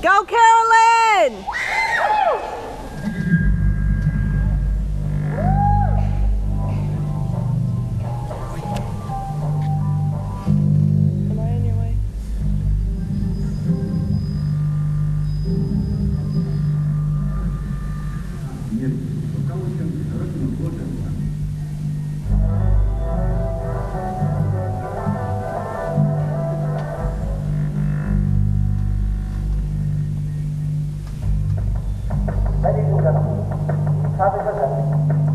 Go, Karolyn! Нет, пока у тебя хорошим плотом. 大丈夫かな？サービスだね